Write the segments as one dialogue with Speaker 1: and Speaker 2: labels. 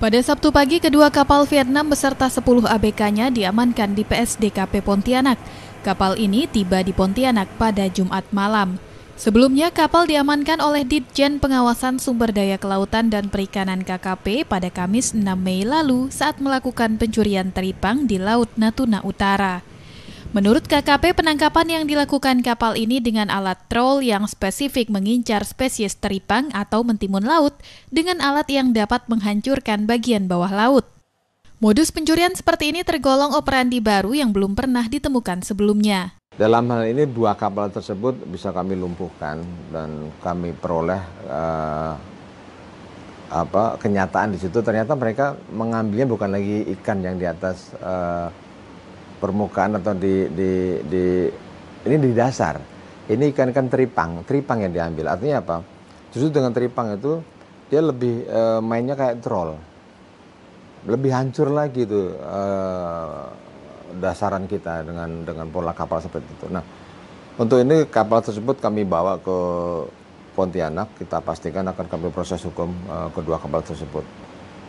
Speaker 1: Pada Sabtu pagi, kedua kapal Vietnam beserta 10 ABK-nya diamankan di PSDKP Pontianak. Kapal ini tiba di Pontianak pada Jumat malam. Sebelumnya, kapal diamankan oleh Ditjen Pengawasan Sumber Daya Kelautan dan Perikanan KKP pada Kamis 6 Mei lalu saat melakukan pencurian teripang di Laut Natuna Utara. Menurut KKP, penangkapan yang dilakukan kapal ini dengan alat troll yang spesifik mengincar spesies teripang atau mentimun laut dengan alat yang dapat menghancurkan bagian bawah laut. Modus pencurian seperti ini tergolong operandi baru yang belum pernah ditemukan sebelumnya.
Speaker 2: Dalam hal ini dua kapal tersebut bisa kami lumpuhkan dan kami peroleh uh, apa kenyataan di situ ternyata mereka mengambilnya bukan lagi ikan yang di atas uh, permukaan atau di, di, di ini di dasar. Ini ikan-ikan teripang, teripang yang diambil. Artinya apa? Justru dengan teripang itu dia lebih e, mainnya kayak troll. Lebih hancur lagi tuh e, dasaran kita dengan dengan pola kapal seperti itu. Nah, untuk ini kapal tersebut kami bawa ke Pontianak, kita pastikan akan kami proses hukum e, kedua kapal tersebut.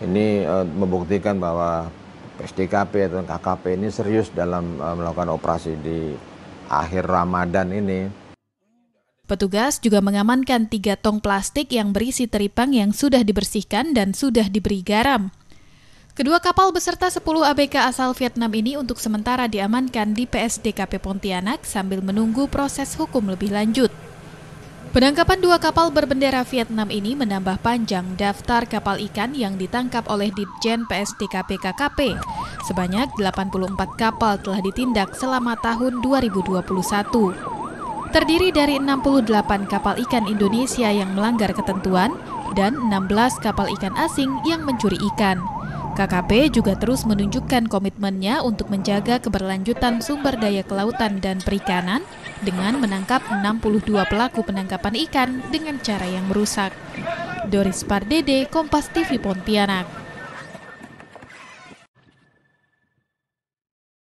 Speaker 2: Ini e, membuktikan bahwa SDKP atau KKP ini serius dalam uh, melakukan operasi di akhir Ramadan ini.
Speaker 1: Petugas juga mengamankan tiga tong plastik yang berisi teripang yang sudah dibersihkan dan sudah diberi garam. Kedua kapal beserta 10 ABK asal Vietnam ini untuk sementara diamankan di PSDKP Pontianak sambil menunggu proses hukum lebih lanjut. Penangkapan dua kapal berbendera Vietnam ini menambah panjang daftar kapal ikan yang ditangkap oleh Ditjen PSDKP KKP. Sebanyak 84 kapal telah ditindak selama tahun 2021. Terdiri dari 68 kapal ikan Indonesia yang melanggar ketentuan dan 16 kapal ikan asing yang mencuri ikan. KKP juga terus menunjukkan komitmennya untuk menjaga keberlanjutan sumber daya kelautan dan perikanan dengan menangkap 62 pelaku penangkapan ikan dengan cara yang merusak. Doris Pardede, Kompas TV Pontianak.